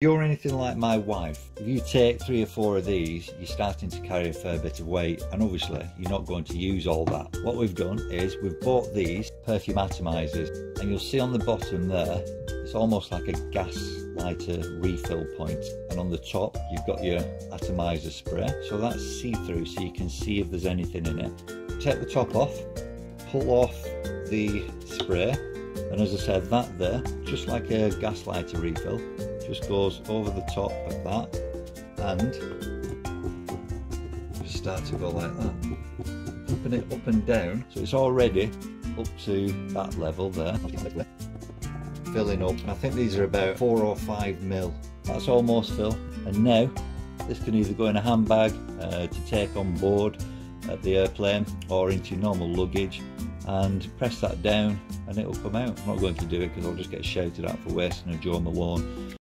you're anything like my wife, if you take three or four of these, you're starting to carry a fair bit of weight, and obviously you're not going to use all that. What we've done is we've bought these perfume atomizers, and you'll see on the bottom there, it's almost like a gas lighter refill point, and on the top you've got your atomizer spray, so that's see-through, so you can see if there's anything in it. Take the top off, pull off the spray, and as I said, that there, just like a gas lighter refill, just goes over the top of that and start to go like that. Flipping it up and down. So it's already up to that level there. Filling up. I think these are about four or five mil. That's almost full and now this can either go in a handbag uh, to take on board at the airplane or into normal luggage and press that down and it will come out. I'm not going to do it because I'll just get shouted at for wasting a Jo Malone